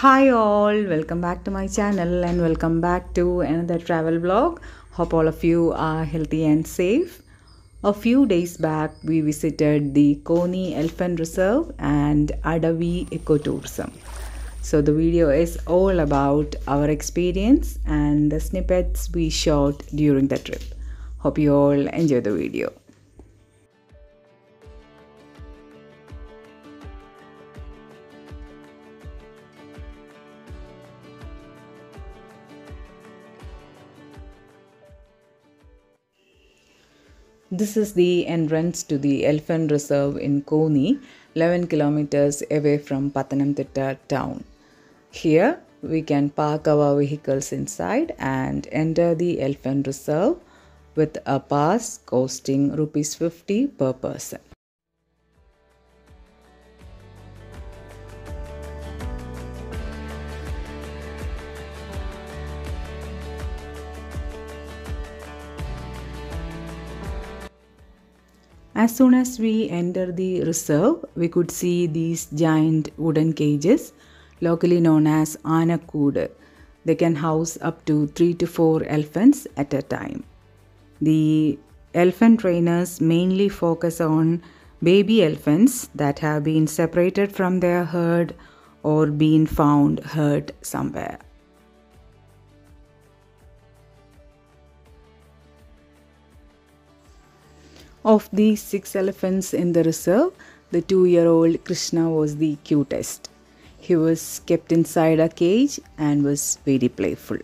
Hi all, welcome back to my channel and welcome back to another travel vlog. Hope all of you are healthy and safe. A few days back, we visited the Konni Elephant Reserve and Adavi Ecotourism. So the video is all about our experience and the snippets we shot during the trip. Hope you all enjoy the video. This is the entrance to the Elephant Reserve in Konni, 11 kilometers away from Pathanamthitta town. Here, we can park our vehicles inside and enter the Elephant Reserve with a pass costing rupees 50 per person. As soon as we enter the reserve, we could see these giant wooden cages, locally known as Aanakkoodu. They can house up to 3 to 4 elephants at a time. The elephant trainers mainly focus on baby elephants that have been separated from their herd or been found hurt somewhere. Of the six elephants in the reserve, the two year old Krishna was the cutest. He was kept inside a cage and was very playful.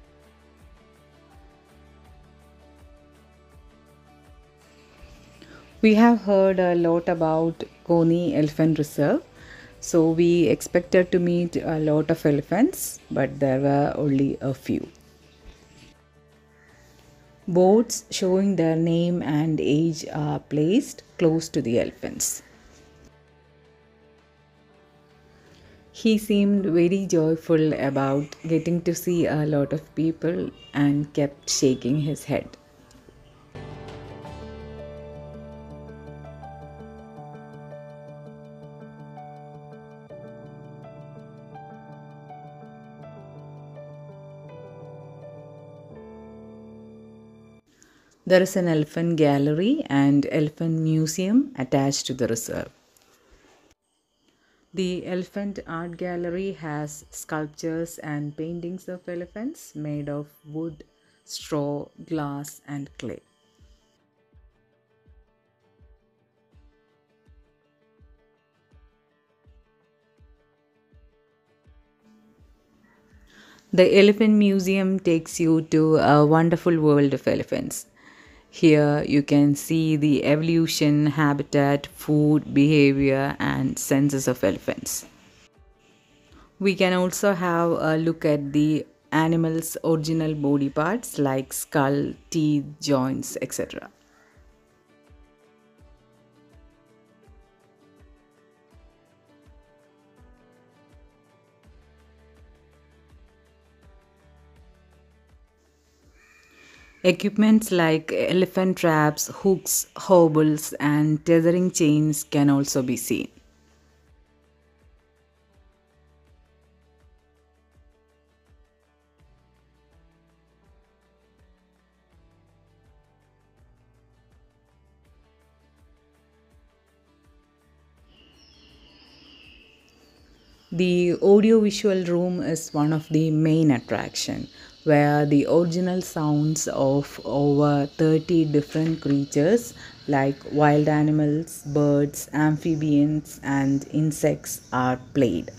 We have heard a lot about Konni Elephant Reserve. So we expected to meet a lot of elephants, but there were only a few. Boards showing their name and age are placed close to the elephants. He seemed very joyful about getting to see a lot of people and kept shaking his head. There is an elephant gallery and elephant museum attached to the reserve. The Elephant Art Gallery has sculptures and paintings of elephants made of wood, straw, glass, and clay. The Elephant Museum takes you to a wonderful world of elephants. Here you can see the evolution, habitat, food, behavior, and senses of elephants. We can also have a look at the animal's original body parts like skull, teeth, joints, etc. Equipments like elephant traps, hooks, hobbles, and tethering chains can also be seen. The audiovisual room is one of the main attraction where the original sounds of over 30 different creatures like wild animals, birds, amphibians and insects are played.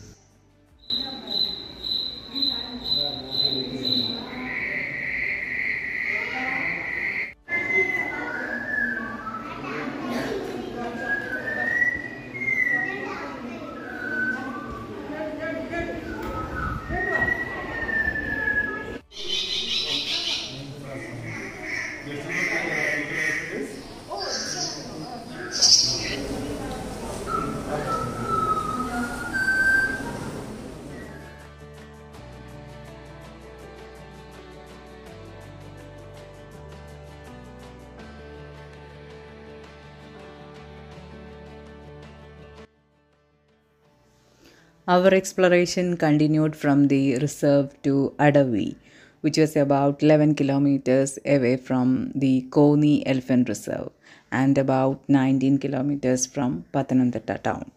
Our exploration continued from the reserve to Adavi, which was about 11 kilometers away from the Konni Elephant Reserve and about 19 kilometers from Pathanamthitta town.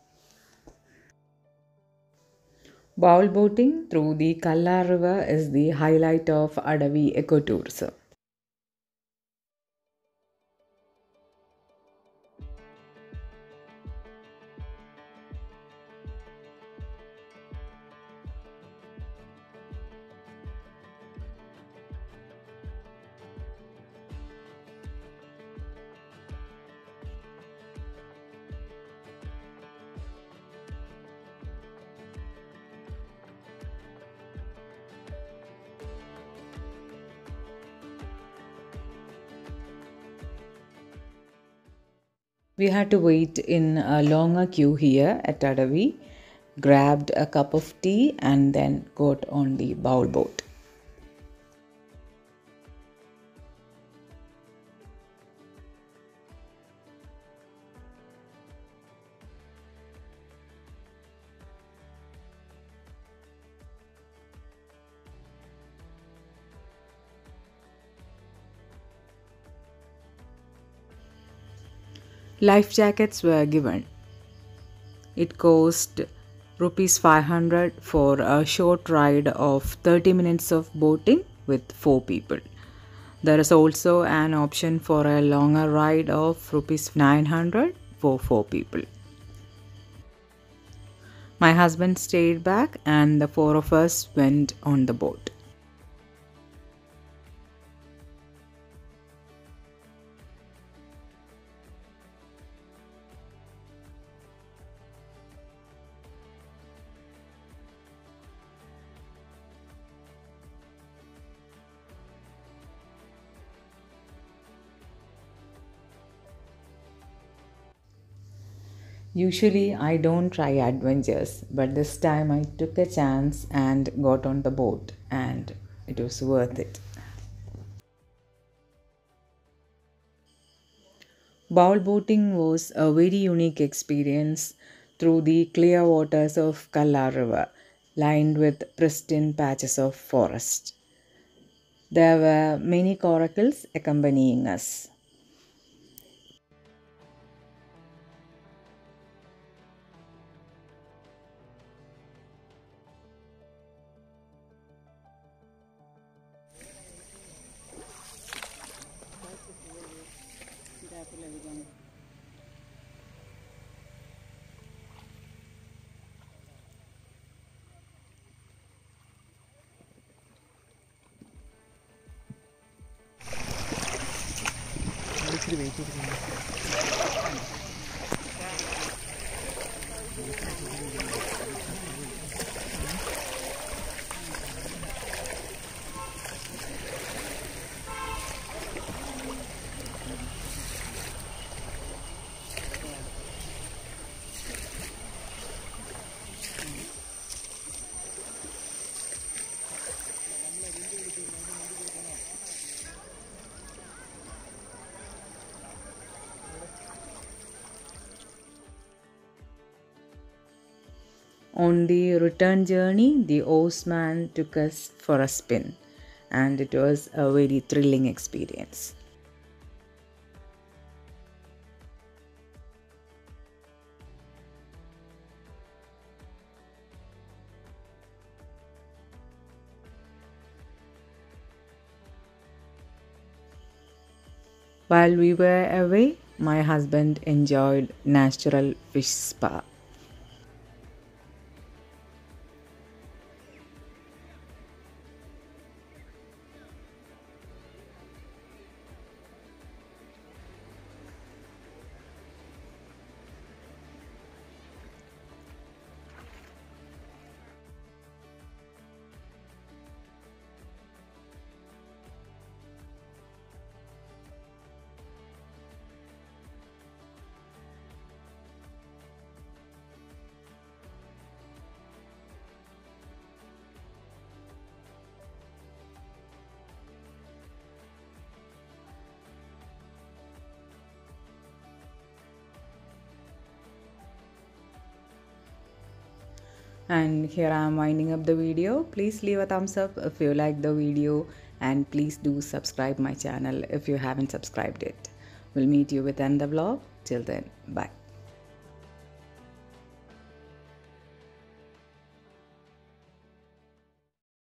Bowl boating through the Kallar River is the highlight of Adavi Ecotourism. We had to wait in a longer queue here at Adavi, grabbed a cup of tea, and then got on the bowl boat. Life jackets were given. It cost rupees 500 for a short ride of 30 minutes of boating with 4 people. There is also an option for a longer ride of rupees 900 for 4 people. My husband stayed back and the four of us went on the boat. Usually, I don't try adventures, but this time I took a chance and got on the boat, and it was worth it. Bowl boating was a very unique experience through the clear waters of Kallar River, lined with pristine patches of forest. There were many coracles accompanying us. बेची किसी ने On the return journey, the Oarsman took us for a spin, and it was a very thrilling experience. While we were away, my husband enjoyed natural fish spa. And here I am winding up the video. Please leave a thumbs up if you like the video and please do subscribe my channel if you haven't subscribed it. We'll meet you with another vlog. Till then, bye.